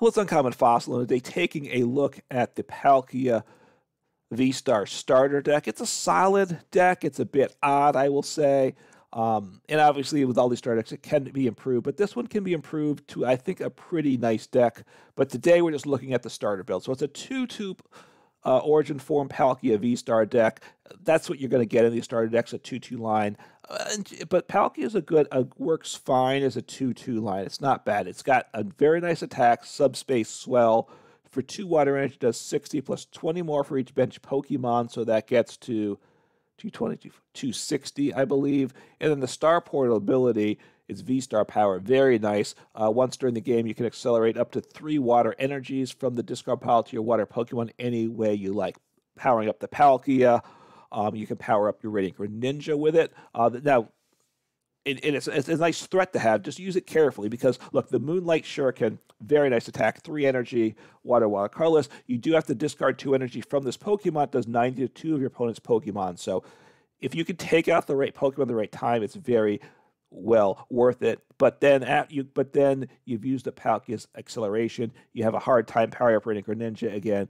well, it's Uncommon Fossil and the Day taking a look at the Palkia V Star starter deck. It's a solid deck. It's a bit odd, I will say. Um, and obviously, with all these starter decks, it can be improved, but this one can be improved to, I think, a pretty nice deck. But today, we're just looking at the starter build. So it's a 2 2 uh, Origin Form Palkia V Star deck. That's what you're going to get in these starter decks, a 2 2 line. But Palkia is a good, uh, works fine as a 2 2 line. It's not bad. It's got a very nice attack, subspace swell. For two water energy, does 60 plus 20 more for each bench Pokemon, so that gets to 220, 260, I believe. And then the Star Portal ability is V Star power. Very nice. Uh, once during the game, you can accelerate up to three water energies from the discard pile to your water Pokemon any way you like. Powering up the Palkia. Um, you can power up your Radiant Greninja with it. Uh, now, it, it's, it's, a nice threat to have. Just use it carefully because, look, the Moonlight Shuriken, very nice attack, three energy, water, water, colorless. You do have to discard two energy from this Pokemon. It does 92 of your opponent's Pokemon. So if you can take out the right Pokemon at the right time, it's very well worth it. But then at you, but then you've used the Palkia's acceleration. You have a hard time powering up Radiant Greninja again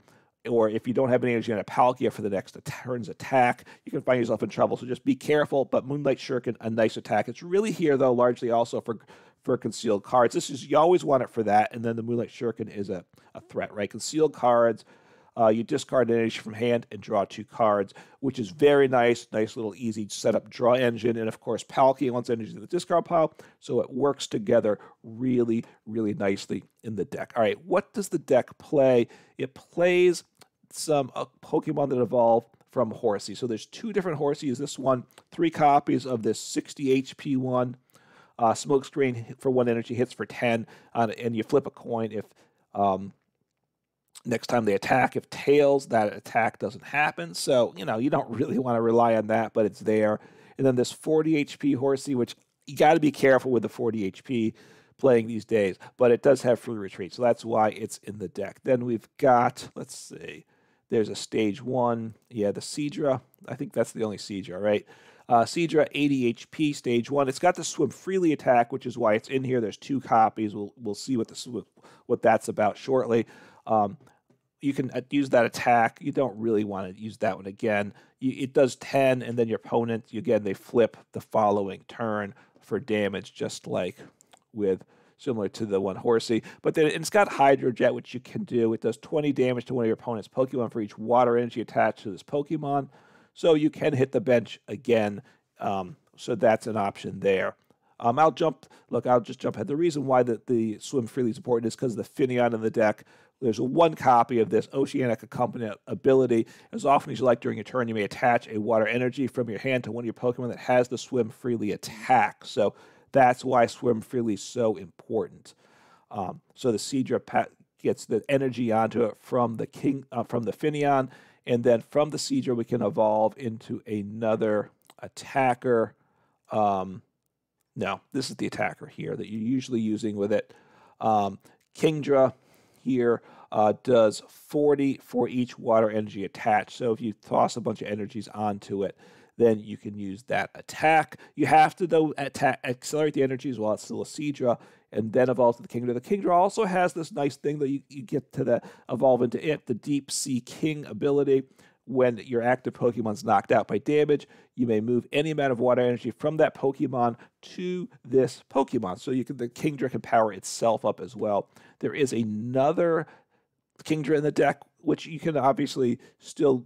or if you don't have any energy on a Palkia for the next turn's attack, you can find yourself in trouble. So just be careful. But Moonlight Shuriken, a nice attack. It's really here though, largely also for for concealed cards. This is you always want it for that, and then the Moonlight Shuriken is a, a threat, right? Concealed cards. Uh, you discard an energy from hand and draw two cards, which is very nice. Nice little easy setup draw engine. And of course, Palkia wants energy in the discard pile, so it works together really, really nicely in the deck. All right, what does the deck play? It plays some uh, Pokemon that evolve from Horsea. So there's two different Horseas. This one, three copies of this 60 HP one. Uh, Smokescreen for one energy hits for 10, uh, and you flip a coin if um, next time they attack. If tails, that attack doesn't happen. So, you know, you don't really want to rely on that, but it's there. And then this 40 HP Horsea, which you got to be careful with the 40 HP playing these days, but it does have free retreat. So that's why it's in the deck. Then we've got, let's see, there's a stage one. Yeah, the Seadra. I think that's the only Seadra, right? Uh, Seadra 80 HP, stage one. It's got the swim freely attack, which is why it's in here. There's two copies. We'll we'll see what this what that's about shortly. Um, you can uh, use that attack. You don't really want to use that one again. You, it does 10, and then your opponent, again, they flip the following turn for damage, just like with similar to the one Horsea. But then it's got Hydro Jet, which you can do. It does 20 damage to one of your opponent's Pokemon for each water energy attached to this Pokemon. So you can hit the bench again. Um, so that's an option there. Um, I'll jump. Look, I'll just jump ahead. The reason why the, the swim freely is important is because of the Finneon in the deck. There's one copy of this Oceanic Accompaniment ability. As often as you like during a turn, you may attach a water energy from your hand to one of your Pokemon that has the swim freely attack. So that's why swim freely is so important. Um, so the Seadra gets the energy onto it from the king uh, from the Finneon, and then from the Seadra we can evolve into another attacker. Um, no, this is the attacker here that you're usually using with it. Um, Kingdra here uh, does 40 for each water energy attached. So if you toss a bunch of energies onto it, then you can use that attack. You have to, though, attack, accelerate the energies while it's still a Seadra, and then evolve to the Kingdra. The Kingdra also has this nice thing that you, you get to the evolve into it, the Deep Sea King ability. When your active Pokemon's knocked out by damage, you may move any amount of water energy from that Pokemon to this Pokemon. So you can the Kingdra can power itself up as well. There is another Kingdra in the deck, which you can obviously still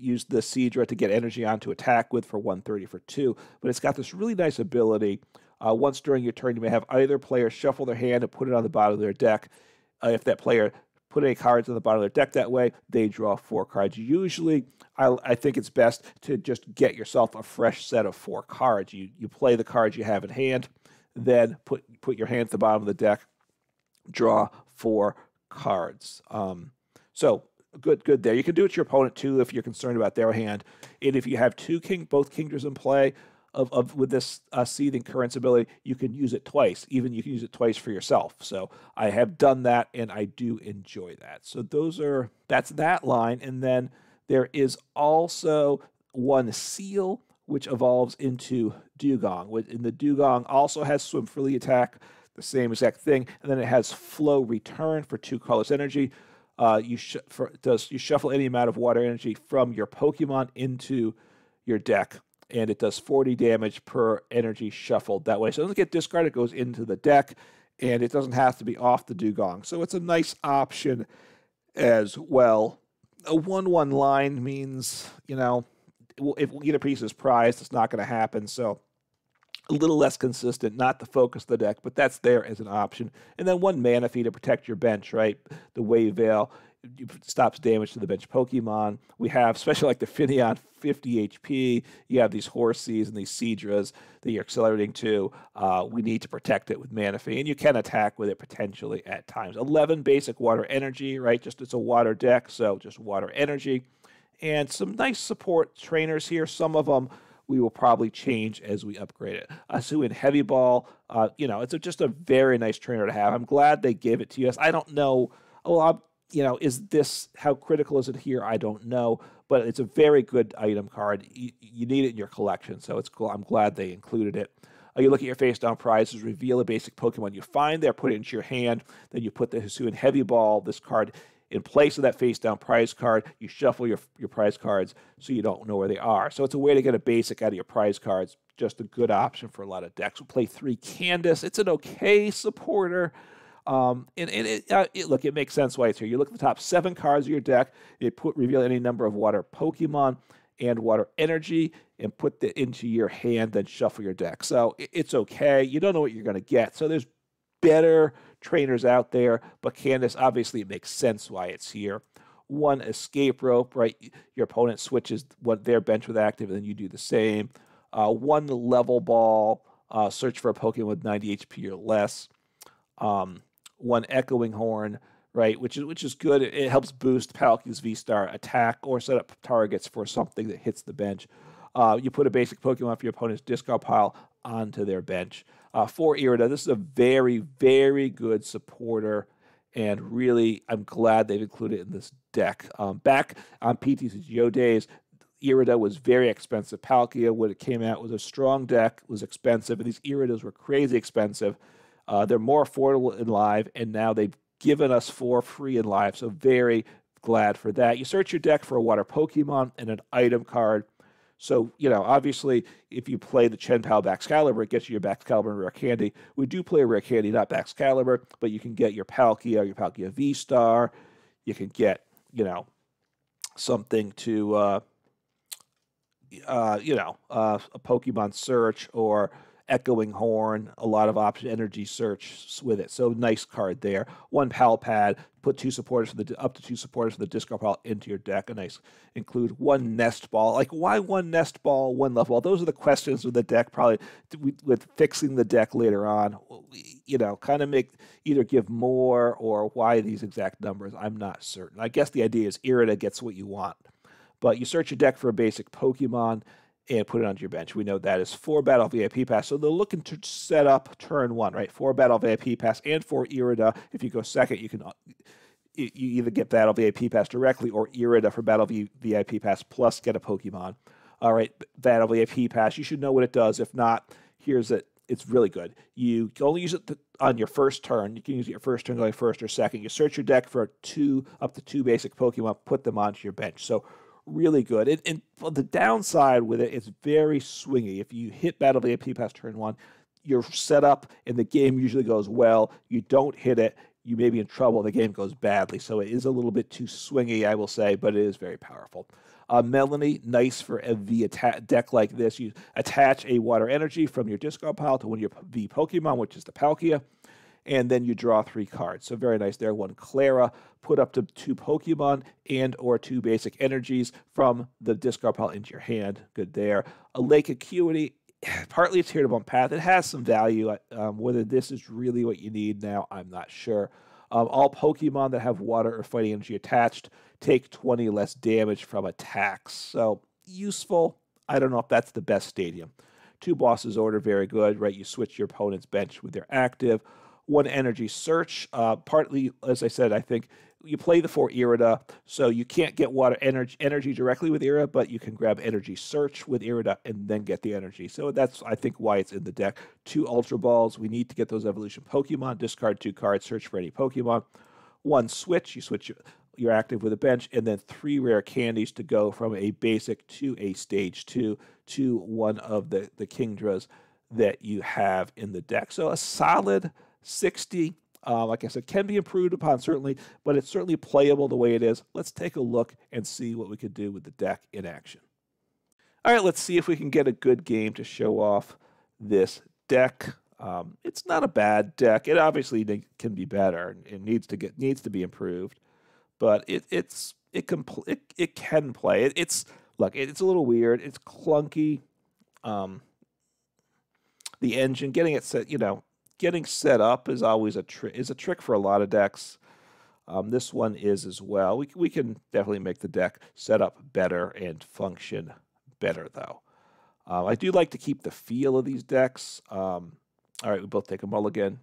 use the Seadra to get energy on to attack with for 130 for 2, but it's got this really nice ability. Uh, once during your turn, you may have either player shuffle their hand and put it on the bottom of their deck. Uh, if that player put any cards on the bottom of their deck that way, they draw four cards. Usually, I, I, think it's best to just get yourself a fresh set of four cards. You you play the cards you have in hand, then put put your hand at the bottom of the deck, draw four cards. Um, so good, good there. You can do it to your opponent too if you're concerned about their hand. And if you have two king, both Kingdras in play of, of with this uh, seething currents ability, you can use it twice. Even you can use it twice for yourself. So I have done that, and I do enjoy that. So those are that's that line, and then there is also one Seel which evolves into Dewgong. And the Dewgong also has swim freely attack. the same exact thing. And then it has flow return for two colorless energy. Uh, you sh- for, does you shuffle any amount of water energy from your Pokemon into your deck, and it does 40 damage per energy shuffled that way. So it doesn't get discarded; it goes into the deck, and it doesn't have to be off the Dewgong. So it's a nice option as well. A one-one line means you know if either piece is prized, it's not going to happen. So a little less consistent, not the focus of the deck, but that's there as an option. And then one Manaphy to protect your bench, right? The Wave Veil stops damage to the bench Pokemon. We have, especially like the Finneon, 50 HP. You have these Horseas and these Seadras that you're accelerating to. Uh, we need to protect it with Manaphy, and you can attack with it potentially at times. 11 basic water energy, right? Just it's a water deck, so just water energy. And some nice support trainers here. Some of them we will probably change as we upgrade it. Hisuian Heavy Ball, uh, you know, it's a, just a very nice trainer to have. I'm glad they gave it to us. I don't know. Oh, I'm, you know, is this how critical is it here? I don't know, but it's a very good item card. You, you need it in your collection, so it's cool. I'm glad they included it. Uh, you look at your face down prizes, reveal a basic Pokemon you find there, put it into your hand. Then you put the Hisuian Heavy Ball. This card in place of that face down prize card, you shuffle your, your prize cards so you don't know where they are. So it's a way to get a basic out of your prize cards. Just a good option for a lot of decks. We'll play three Candice. It's an okay supporter. Um, and, and it, uh, it, look, it makes sense why it's here. You look at the top seven cards of your deck, it put reveal any number of water Pokemon and water energy and put that into your hand, then shuffle your deck. So it, it's okay. You don't know what you're going to get. So there's better trainers out there, but Candice, obviously, makes sense why it's here. One escape rope, right? Your opponent switches what their bench with active, and then you do the same. Uh, one level ball, uh, search for a Pokemon with 90 HP or less. Um, one echoing horn, right? Which is which is good. It, helps boost Palkia's V Star attack or set up targets for something that hits the bench. Uh, you put a basic Pokemon for your opponent's discard pile onto their bench. Uh, for Irida, this is a very, very good supporter, and really, I'm glad they've included it in this deck. Um, back on PTCGO days, Irida was very expensive. Palkia, when it came out, was a strong deck, was expensive, and these Iridas were crazy expensive. Uh, they're more affordable in live, and now they've given us four free in live, so very glad for that. You search your deck for a water Pokemon and an item card. So, you know, obviously, if you play the Chien-Pao Baxcalibur, it gets you your Baxcalibur and Rare Candy. We do play Rare Candy, not Baxcalibur, but you can get your Palkia, your Palkia V Star. You can get, you know, something to, uh, uh, you know, uh, a Pokemon Search or echoing horn, a lot of option energy search with it. So nice card there. One pal pad, put two supporters for the up to two supporters for the discard pile into your deck. A nice include one nest ball. Like why one nest ball, one level ball? Those are the questions with the deck. Probably with fixing the deck later on. You know, kind of make either give more or why these exact numbers. I'm not certain. I guess the idea is Irida gets what you want. But you search your deck for a basic Pokemon and put it onto your bench. We know that is four battle VIP pass. So they're looking to set up turn one, right? Four battle VIP pass and four Irida. If you go second, you can uh, you either get battle VIP pass directly or Irida for battle VIP pass plus get a Pokemon. All right, battle VIP pass. You should know what it does. If not, here's it. It's really good. You only use it on your first turn. You can use your first turn going first or second. You search your deck for two up to two basic Pokemon, put them onto your bench. So really good. And, and the downside with it, it's very swingy. If you hit Battle VIP pass turn one, you're set up and the game usually goes well. You don't hit it, you may be in trouble. The game goes badly. So it is a little bit too swingy, I will say, but it is very powerful. Uh, Melony, nice for a V deck like this. You attach a water energy from your discard pile to one of your V Pokemon, which is the Palkia and then you draw three cards. So very nice there. One Klara, put up to two Pokemon and or two basic energies from the discard pile into your hand. Good there. A Lake Acuity, partly it's here to bump path. It has some value. Um, whether this is really what you need now, I'm not sure. Um, all Pokemon that have water or fighting energy attached take 20 less damage from attacks. So useful. I don't know if that's the best stadium. Two bosses order, very good, right? You switch your opponent's bench with their active one energy search. Uh, partly, as I said, I think you play the four Irida, so you can't get water energy, energy directly with Irida, but you can grab energy search with Irida and then get the energy. So that's I think why it's in the deck. Two Ultra Balls. We need to get those evolution Pokemon. Discard two cards. Search for any Pokemon. One switch. You switch you're active with a bench, and then three rare candies to go from a basic to a stage two to one of the the Kingdras that you have in the deck. So a solid 60 uh, like I said, can be improved upon certainly, but it's certainly playable the way it is. Let's take a look and see what we could do with the deck in action. All right, let's see if we can get a good game to show off this deck. Um, it's not a bad deck. It obviously can be better. It needs to get needs to be improved, but it it's it can it, it can play. It, it's look, it's a little weird. It's clunky. Um, the engine getting it set, you know, getting set up is always a trick is a trick for a lot of decks. Um, this one is as well. We, we can definitely make the deck set up better and function better, though. Uh, I do like to keep the feel of these decks. Um, all right, we both take a mulligan.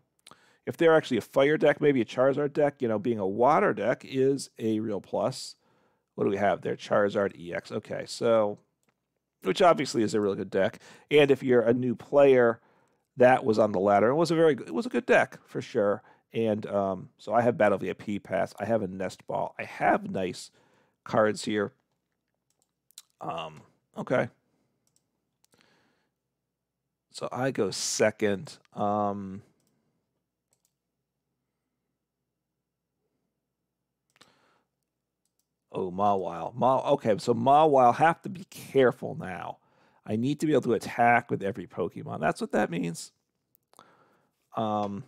If they're actually a fire deck, maybe a Charizard deck, you know, being a water deck is a real plus. What do we have there? Charizard EX. Okay, so, which obviously is a really good deck. And if you're a new player, that was on the ladder. It was a very good, it was a good deck for sure. And um, so I have Battle VIP pass. I have a Nest Ball. I have nice cards here. Um, okay. So I go second. Um, oh, Mawile. Ma okay, so Mawile have to be careful now. I need to be able to attack with every Pokemon. That's what that means. Um,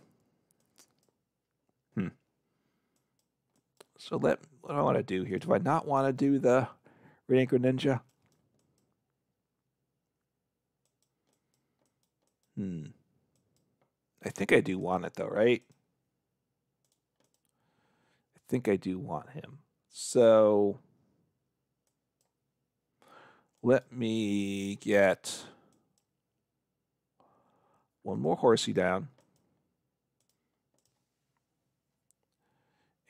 hmm. So let what do I want to do here? Do I not want to do the Rain Greninja? Hmm. I think I do want it though, right? I think I do want him. So let me get one more Horsea down.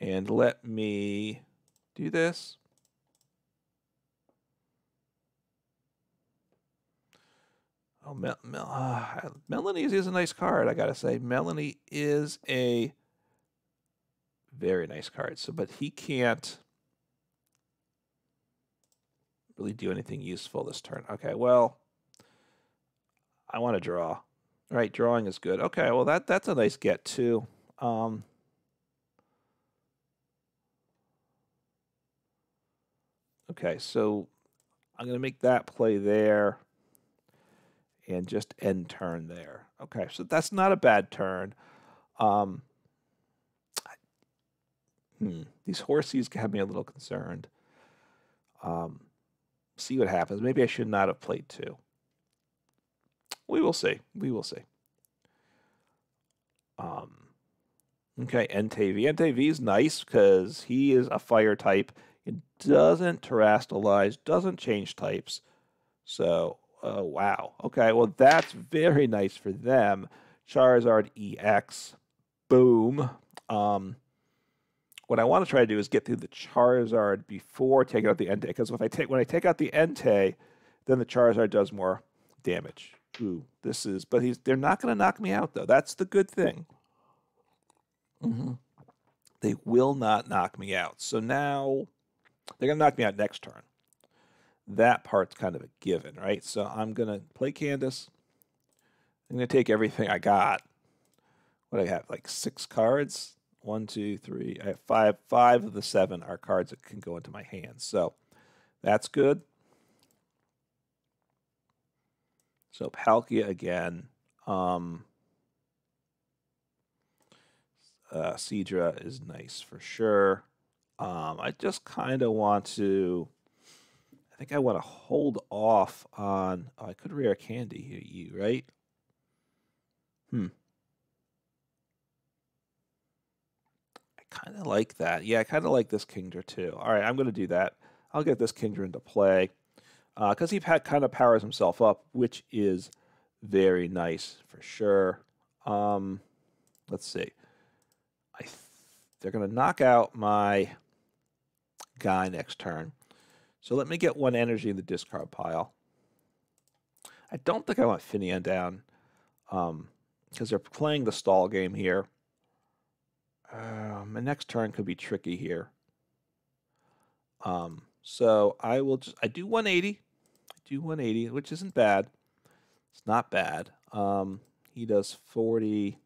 And let me do this. Oh, Mel Mel uh, Melony is a nice card, I gotta say. Melony is a very nice card. So, but he can't really do anything useful this turn. Okay, well, I want to draw. All right, drawing is good. Okay, well that that's a nice get too. Um, okay, so I'm going to make that play there and just end turn there. Okay, so that's not a bad turn. Um, hmm, these horses have me a little concerned. Um, see what happens. Maybe I should not have played two. We will see. We will see. Um, okay, Entei V. Entei is nice because he is a fire type. It doesn't terastallize, doesn't change types. So, uh, wow. Okay, well, that's very nice for them. Charizard EX. Boom. Um, what I want to try to do is get through the Charizard before taking out the Entei, because if I take when I take out the Entei, then the Charizard does more damage. Ooh, this is, but he's they're not going to knock me out though. That's the good thing. Mm-hmm. They will not knock me out. So now they're going to knock me out next turn. That part's kind of a given, right? So I'm going to play Candice. I'm going to take everything I got. What do I have? Like six cards one, two, three. I have five. Five of the seven are cards that can go into my hands. So that's good. So Palkia again. Um, uh, Seadra is nice for sure. Um, I just kind of want to. I think I want to hold off on. Oh, I could rare candy here, you right? Hmm. Kind of like that. Yeah, I kind of like this Kingdra too. All right, I'm going to do that. I'll get this Kingdra into play because uh, he kind of powers himself up, which is very nice for sure. Um, let's see. I they're going to knock out my guy next turn. So let me get one energy in the discard pile. I don't think I want Finneon down because um, they're playing the stall game here. Uh, my next turn could be tricky here. Um, so I will just I do 180. I do 180, which isn't bad. It's not bad. Um, he does 40,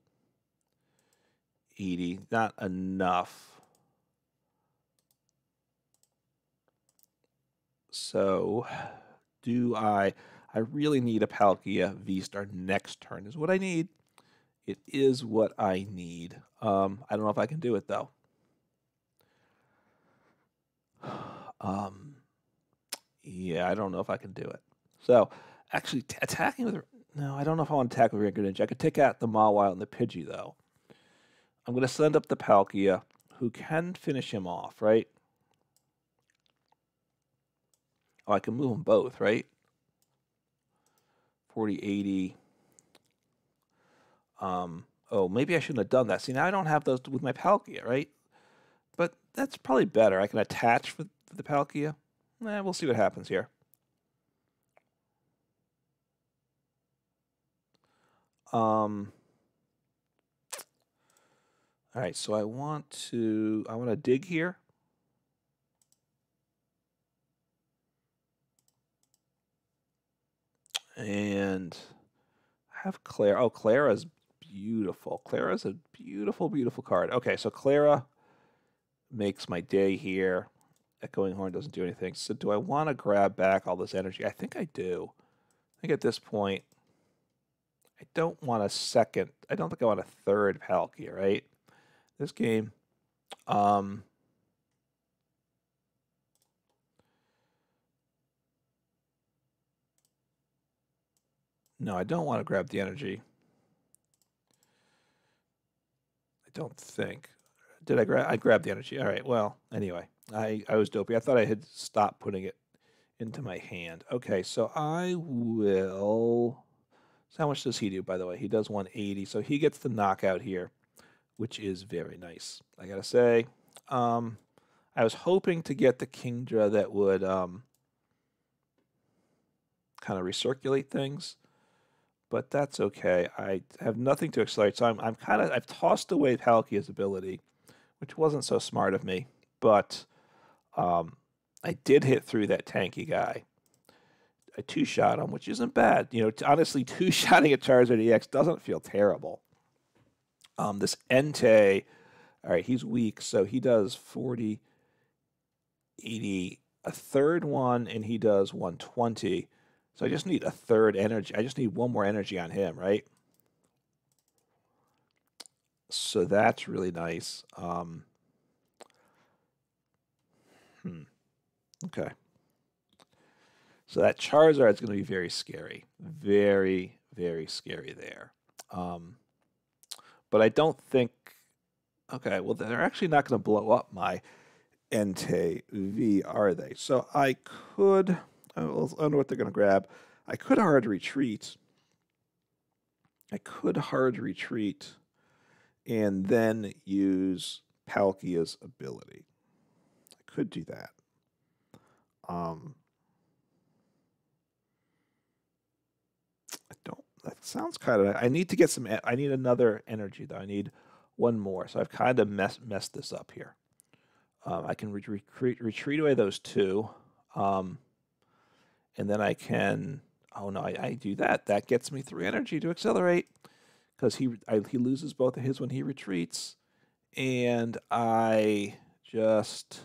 80, not enough. So do I I really need a Palkia V-Star next turn is what I need. It is what I need. Um, I don't know if I can do it though. Um, yeah, I don't know if I can do it. So, actually, t- attacking with no, I don't know if I want to attack with Rancor Ninja. I could take out the Mawile and the Pidgey though. I'm going to send up the Palkia, who can finish him off, right? Oh, I can move them both, right? 40, 80. Um, oh, maybe I shouldn't have done that. See, now I don't have those with my Palkia, right? But that's probably better. I can attach for, the Palkia. Eh, we'll see what happens here. Um, all right, so I want to, I want to dig here. And I have Claire. Oh, Klara's beautiful. Klara's a beautiful, beautiful card. Okay, so Klara makes my day here. Echoing Horn doesn't do anything. So do I want to grab back all this energy? I think I do. I think at this point, I don't want a second. I don't think I want a third Palkia, right? This game, um, No, I don't want to grab the energy. I don't think. Did I grab? I grabbed the energy. All right. Well, anyway, I I was dopey. I thought I had stopped putting it into my hand. Okay, so I will. So how much does he do? By the way, he does 180. So he gets the knockout here, which is very nice. I gotta say. Um, I was hoping to get the Kingdra that would um, kind of recirculate things but that's okay. I have nothing to accelerate, so I'm, I'm kind of I've tossed away Palkia's ability, which wasn't so smart of me. But um, I did hit through that tanky guy. I two shot him, which isn't bad. You know, honestly, two shotting a Charizard EX doesn't feel terrible. Um, this Entei, all right, he's weak, so he does 40, 80, a third one, and he does 120. So I just need a third energy. I just need one more energy on him, right? So that's really nice. Um, hmm. Okay. So that Charizard is going to be very scary. Very, very scary there. Um, but I don't think. Okay, well, they're actually not going to blow up my Entei V, are they? So I could. I don't know what they're going to grab. I could hard retreat. I could hard retreat and then use Palkia's ability. I could do that. Um, I don't. That sounds kind of. I need to get some. I need another energy though. I need one more. So I've kind of mess, messed this up here. Um, I can re- retreat, retreat away those two. Um, and then I can, oh no, I, I do that. That gets me three energy to accelerate because he I, he loses both of his when he retreats, and I just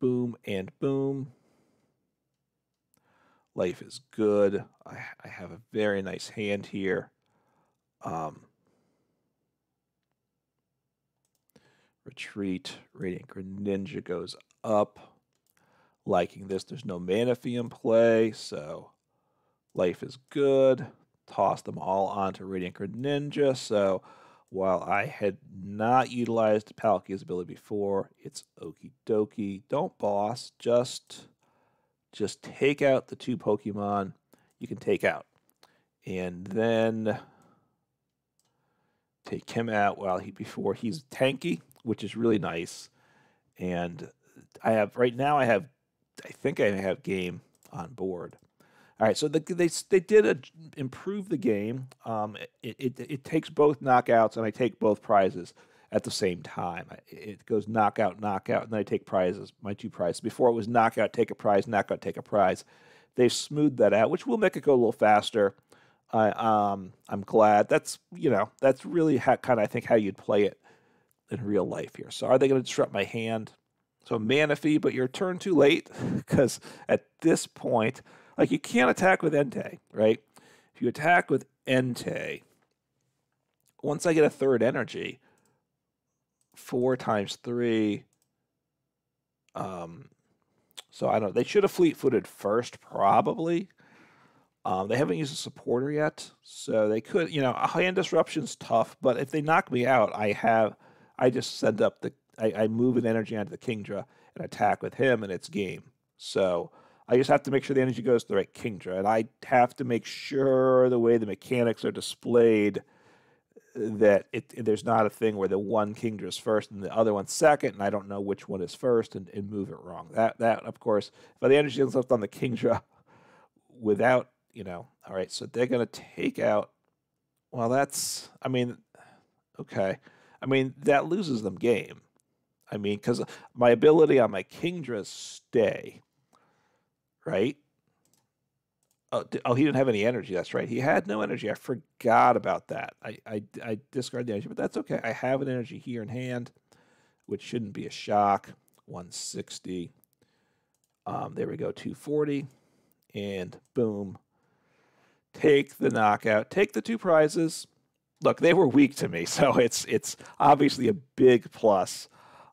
boom and boom. Life is good. I, I have a very nice hand here. Um, retreat. Radiant Greninja goes up liking this. There's no Manaphy in play, so life is good. Toss them all onto Radiant Greninja. So while I had not utilized Palkia's ability before, it's okie dokie. Don't boss, just just take out the two Pokemon you can take out. And then take him out while he before he's tanky. which is really nice. And I have right now. I have, I think I have game on board. All right, so the, they they did a, improve the game. Um, it, it it takes both knockouts, and I take both prizes at the same time. It goes knockout, knockout, and then I take prizes, my two prizes. Before it was knockout, take a prize, knockout, take a prize. They've smoothed that out, which will make it go a little faster. I um I'm glad. That's you know that's really kind of I think how you'd play it in real life here. So are they going to disrupt my hand? So Manaphy, but you're turned too late because at this point, like you can't attack with Entei, right? If you attack with Entei, once I get a third energy, four times three. Um, so I don't. know. They should have fleet footed first, probably. Um, they haven't used a supporter yet, so they could. You know, a hand disruption's tough, but if they knock me out, I have. I just send up the. I, I move an energy onto the Kingdra and attack with him, and it's game. So I just have to make sure the energy goes to the right Kingdra, and I have to make sure the way the mechanics are displayed that it, there's not a thing where the one Kingdra is first and the other one's second, and I don't know which one is first and, and move it wrong. That that of course, if the energy is left on the Kingdra without, you know, all right, so they're gonna take out well that's I mean, okay. I mean, that loses them game. I mean, because my ability on my Kingdra stay, right? Oh, oh, he didn't have any energy. That's right. He had no energy. I forgot about that. I, I, I discarded the energy, but that's okay. I have an energy here in hand, which shouldn't be a shock. 160. Um, there we go, 240. And boom. Take the knockout. Take the two prizes. Look, they were weak to me, so it's it's obviously a big plus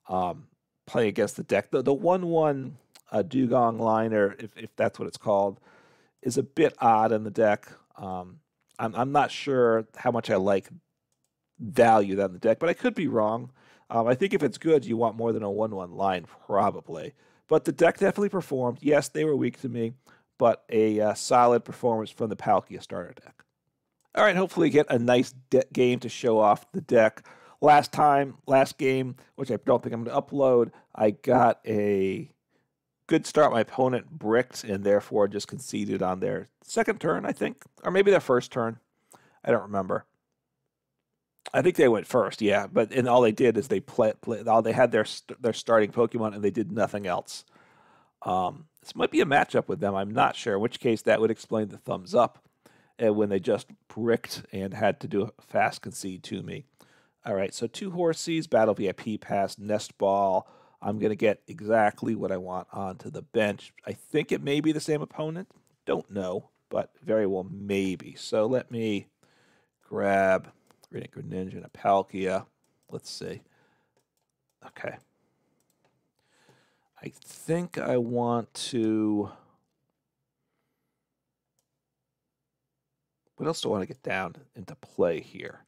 um, playing against the deck. The the one one uh, Dewgong liner, if if that's what it's called, is a bit odd in the deck. Um, I'm, I'm not sure how much I like value that in the deck, but I could be wrong. Um, I think if it's good, you want more than a 1 1 line, probably. But the deck definitely performed. Yes, they were weak to me, but a uh, solid performance from the Palkia starter deck. All right, hopefully get a nice game to show off the deck. Last time, last game, which I don't think I'm going to upload, I got a good start. My opponent bricked and therefore just conceded on their second turn, I think, or maybe their first turn. I don't remember. I think they went first, yeah. But and all they did is they play, play all they had their their starting Pokemon and they did nothing else. Um, this might be a matchup with them. I'm not sure. In which case, that would explain the thumbs up uh, when they just bricked and had to do a fast concede to me. All right, so two Horseas, Battle VIP Pass, Nest Ball. I'm going to get exactly what I want onto the bench. I think it may be the same opponent. Don't know, but very well maybe. So let me grab Radiant Greninja and a Palkia. Let's see. Okay. I think I want to... What else do I want to get down into play here?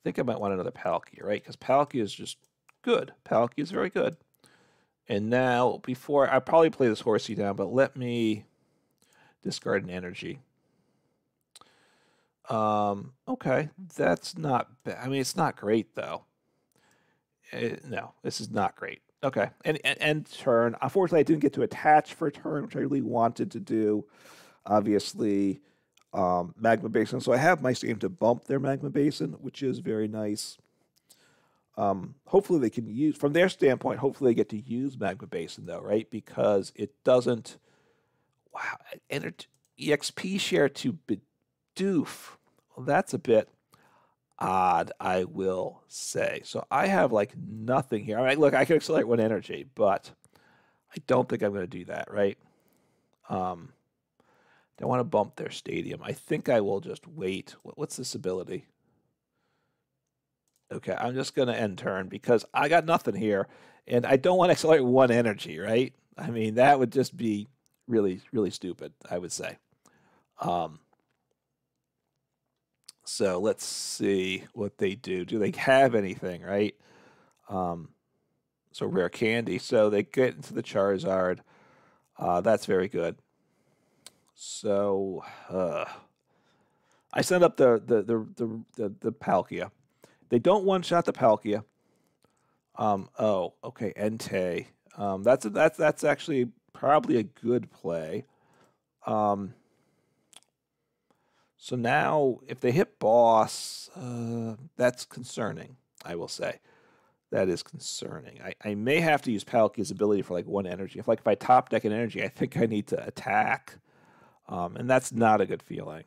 I think I might want another Palkia, right? Because Palkia is just good. Palkia is very good. And now, before I probably play this Horsea down, but let me discard an energy. Um, okay, that's not bad. I mean, it's not great though. It, eh, no, this is not great. Okay, and, and, and turn. Unfortunately, I didn't get to attach for a turn, which I really wanted to do. Obviously, um, magma basin. So I have my steam to bump their magma basin, which is very nice. Um, hopefully they can use from their standpoint. Hopefully they get to use Magma Basin though, right? Because it doesn't. Wow, and exp share to Bidoof. Well, that's a bit odd, I will say. So I have like nothing here. I mean, look, I can accelerate one energy, but I don't think I'm going to do that, right? Um, I want to bump their stadium. I think I will just wait. What's this ability? Okay, I'm just going to end turn because I got nothing here, and I don't want to accelerate one energy, right? I mean, that would just be really, really stupid, I would say. Um, so let's see what they do. Do they have anything, right? Um, so rare candy. So they get into the Charizard. Uh, that's very good. So uh, I send up the the the the the, the Palkia. They don't one shot the Palkia. Um, oh, okay, Entei. Um, that's that's that's actually probably a good play. Um, so now, if they hit boss, uh, that's concerning. I will say that is concerning. I, I may have to use Palkia's ability for like one energy. If like if I top deck an energy, I think I need to attack, um, and that's not a good feeling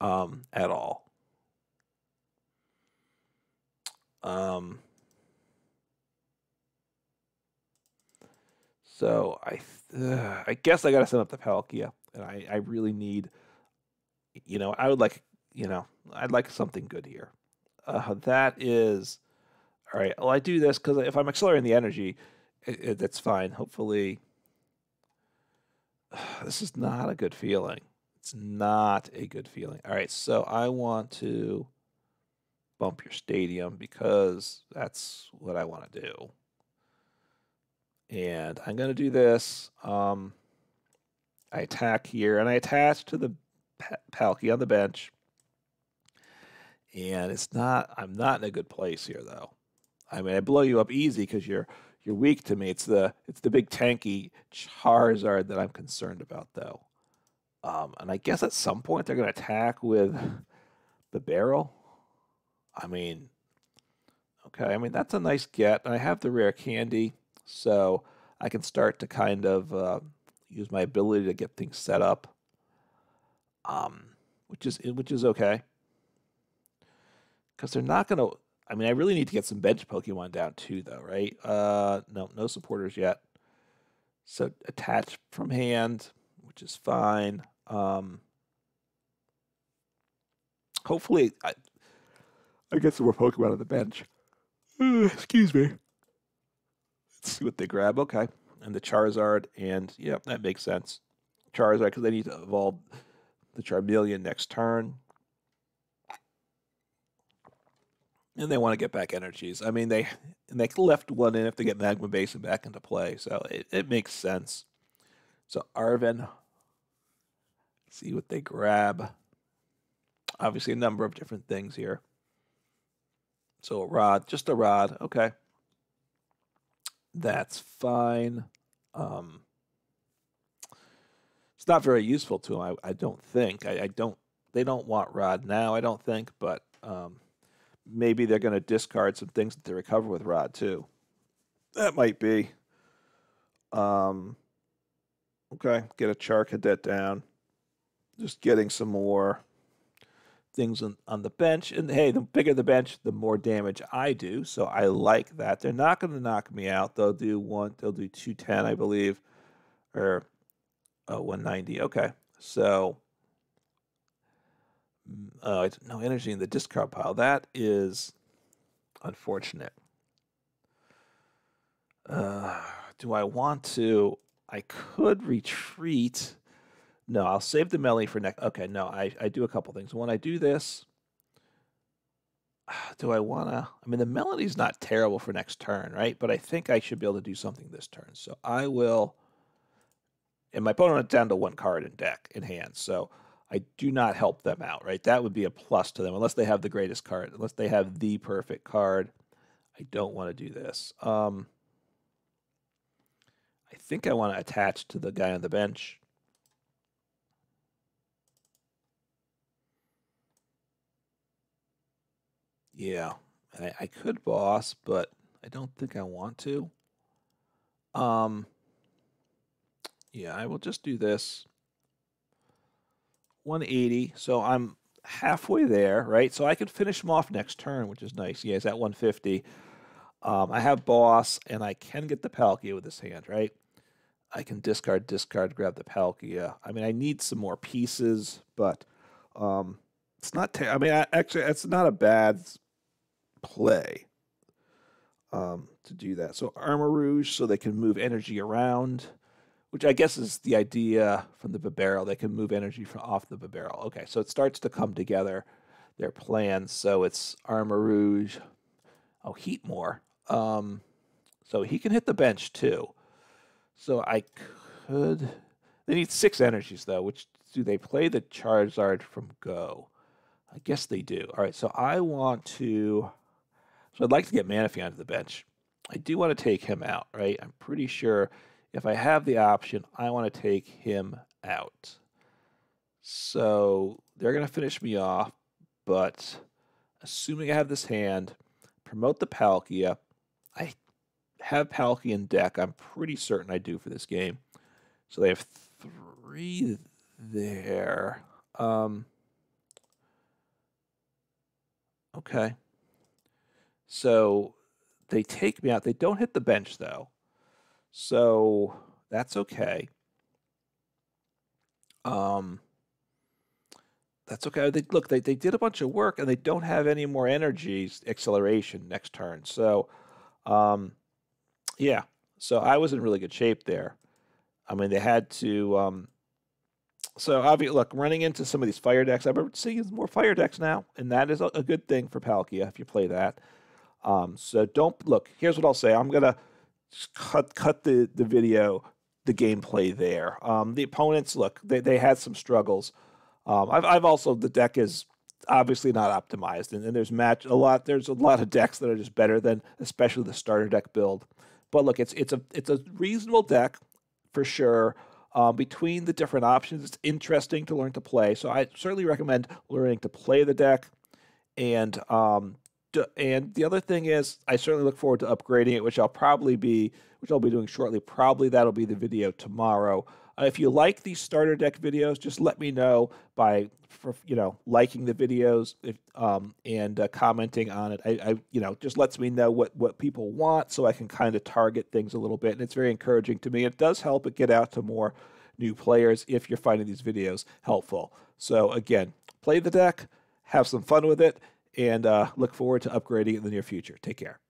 um, at all. Um, so I uh, I guess I got to send up the Palkia, and I, I really need, you know, I would like, you know, I'd like something good here. Uh, that is all right, well, I do this because if I'm accelerating the energy, it, it, that's fine. Hopefully, this is not a good feeling. It's not a good feeling. All right, so I want to bump your stadium because that's what I want to do. And I'm going to do this. Um, I attack here, and I attach to the Palkia on the bench. And it's not, I'm not in a good place here, though. I mean, I blow you up easy because you're you're weak to me. It's the it's the big tanky Charizard that I'm concerned about, though. Um, and I guess at some point they're going to attack with the barrel. I mean, okay. I mean that's a nice get. I have the rare candy, so I can start to kind of uh, use my ability to get things set up. Um, which is which is okay because they're not going to I mean, I really need to get some bench Pokemon down too, though, right? Uh, no, no supporters yet. So attach from hand, which is fine. Um, hopefully, I, I get some more Pokemon on the bench. Excuse me. Let's see what they grab. Okay, and the Charizard, and yeah, that makes sense. Charizard because they need to evolve the Charmeleon next turn. And they want to get back energies. I mean, they they left one in if they get Magma Basin back into play, so it, it makes sense. So Arven, see what they grab. Obviously, a number of different things here. So a rod, just a rod, okay. That's fine. Um, it's not very useful to them, I, I don't think. I, I don't. They don't want rod now, I don't think, but um, maybe they're going to discard some things that they recover with Rod too. That might be. Um, okay, get a Charcadet down. Just getting some more things on, on the bench. And hey, the bigger the bench, the more damage I do. So I like that. They're not going to knock me out. They'll do one. They'll do two ten, I believe, or oh, 190. Okay, so uh, no energy in the discard pile. That is unfortunate. Uh, do I want to? I could retreat. No, I'll save the melee for next. Okay, no, I, I do a couple things. When I do this, do I want to? I mean, the melody's not terrible for next turn, right? But I think I should be able to do something this turn. So I will. And my opponent went down to one card in deck in hand. So I do not help them out, right? That would be a plus to them unless they have the greatest card, unless they have the perfect card. I don't want to do this. Um, I think I want to attach to the guy on the bench. Yeah, I, I could boss, but I don't think I want to. Um, yeah, I will just do this. 180. So I'm halfway there, right? So I could finish him off next turn, which is nice. Yeah, he's at 150. Um, I have boss, and I can get the Palkia with this hand, right? I can discard, discard, grab the Palkia. I mean, I need some more pieces, but um, it's not. I mean, I, actually, it's not a bad play um, to do that. So Armarouge, so they can move energy around which I guess is the idea from the Bibarel. They can move energy from off the Bibarel. Okay, so it starts to come together, their plans. So it's Armarouge, oh, Heatmor. Um, so he can hit the bench too. So I could. They need six energies though. Which do they play the Charizard from Go? I guess they do. All right, so I want to. So I'd like to get Manaphy onto the bench. I do want to take him out, right? I'm pretty sure if I have the option, I want to take him out. So they're going to finish me off, but assuming I have this hand, promote the Palkia. I have Palkia in deck. I'm pretty certain I do for this game. So they have three there. Um, okay. So they take me out. They don't hit the bench, though. So that's okay. Um, that's okay. They, look, they, they did a bunch of work and they don't have any more energy acceleration next turn. So, um, yeah. So I was in really good shape there. I mean, they had to. Um, so obviously, look, running into some of these fire decks, I'm seeing more fire decks now, and that is a, a good thing for Palkia if you play that. Um, so don't look. Here's what I'll say. I'm gonna cut cut the the video, the gameplay there. Um, the opponents, look, they they had some struggles. Um, I've I've also the deck is obviously not optimized, and, and there's match a lot. There's a lot of decks that are just better than, especially the starter deck build. But look, it's it's a it's a reasonable deck for sure. Um, between the different options, it's interesting to learn to play. So I certainly recommend learning to play the deck. And um, and the other thing is, I certainly look forward to upgrading it, which I'll probably be which I'll be doing shortly. Probably that'll be the video tomorrow. Uh, if you like these starter deck videos, just let me know by for, you know liking the videos if, um, and uh, commenting on it. I, I, you know just lets me know what what people want, so I can kind of target things a little bit, and it's very encouraging to me. It does help it get out to more new players if you're finding these videos helpful. So again, play the deck, have some fun with it, and uh, look forward to upgrading in the near future. Take care.